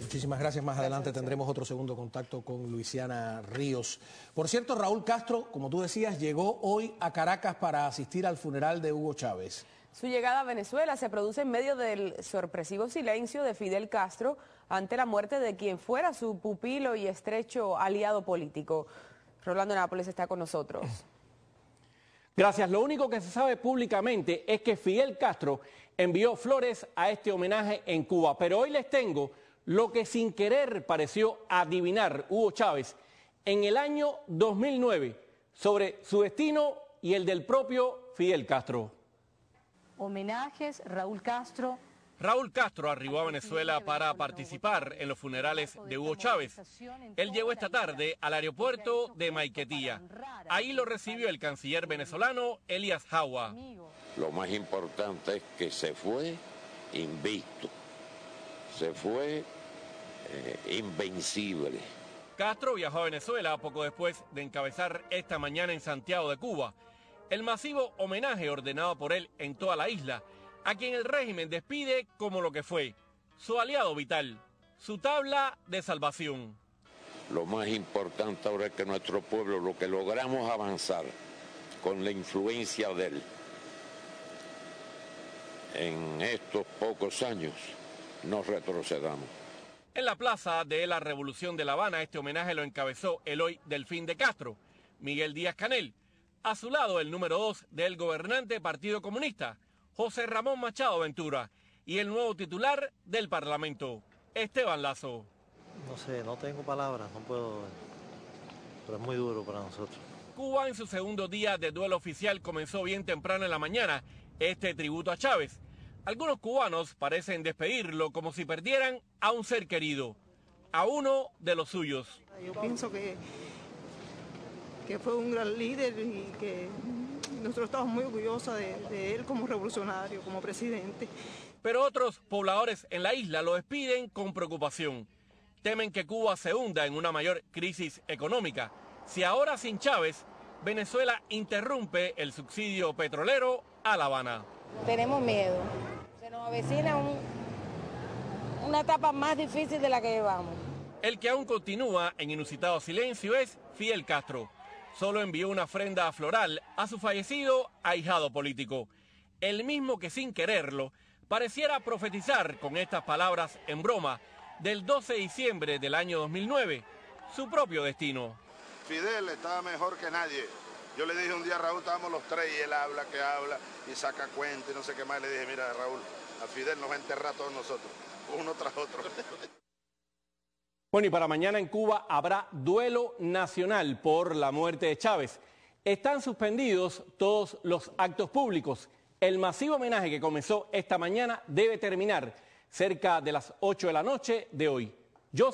Muchísimas gracias. Más adelante tendremos otro segundo contacto con Luisiana Ríos. Por cierto, Raúl Castro, como tú decías, llegó hoy a Caracas para asistir al funeral de Hugo Chávez. Su llegada a Venezuela se produce en medio del sorpresivo silencio de Fidel Castro ante la muerte de quien fuera su pupilo y estrecho aliado político. Rolando Nápoles está con nosotros. Gracias. Lo único que se sabe públicamente es que Fidel Castro envió flores a este homenaje en Cuba. Pero hoy les tengo lo que sin querer pareció adivinar Hugo Chávez en el año 2009 sobre su destino y el del propio Fidel Castro. Homenajes, Raúl Castro. Raúl Castro arribó a Venezuela para participar en los funerales de Hugo Chávez. Él llegó esta tarde al aeropuerto de Maiquetía. Ahí lo recibió el canciller venezolano Elias Jawa. Lo más importante es que se fue invicto, se fue eh, invencible. Castro viajó a Venezuela poco después de encabezar esta mañana en Santiago de Cuba el masivo homenaje ordenado por él en toda la isla, a quien el régimen despide como lo que fue, su aliado vital, su tabla de salvación. Lo más importante ahora es que nuestro pueblo, lo que logramos avanzar con la influencia de él en estos pocos años, no retrocedamos. En la plaza de la Revolución de La Habana, este homenaje lo encabezó el hoy Delfín de Castro, Miguel Díaz Canel, a su lado, el número dos del gobernante Partido Comunista, José Ramón Machado Ventura, y el nuevo titular del Parlamento, Esteban Lazo. No sé, no tengo palabras, no puedo, pero es muy duro para nosotros. Cuba en su segundo día de duelo oficial comenzó bien temprano en la mañana este tributo a Chávez. Algunos cubanos parecen despedirlo como si perdieran a un ser querido, a uno de los suyos. Yo pienso que que fue un gran líder y que nosotros estamos muy orgullosos de, él como revolucionario, como presidente. Pero otros pobladores en la isla lo despiden con preocupación. Temen que Cuba se hunda en una mayor crisis económica. Si ahora sin Chávez, Venezuela interrumpe el subsidio petrolero a La Habana. Tenemos miedo. Se nos avecina una etapa más difícil de la que llevamos. El que aún continúa en inusitado silencio es Fidel Castro solo envió una ofrenda floral a su fallecido ahijado político, el mismo que sin quererlo pareciera profetizar con estas palabras en broma del 12 de diciembre del año 2009 su propio destino. Fidel estaba mejor que nadie. Yo le dije un día a Raúl, estábamos los tres y él habla, que habla y saca cuenta y no sé qué más. Le dije, mira Raúl, a Fidel nos va a enterrar a todos nosotros, uno tras otro. Bueno, y para mañana en Cuba habrá duelo nacional por la muerte de Chávez. Están suspendidos todos los actos públicos. El masivo homenaje que comenzó esta mañana debe terminar cerca de las 8 de la noche de hoy. Yo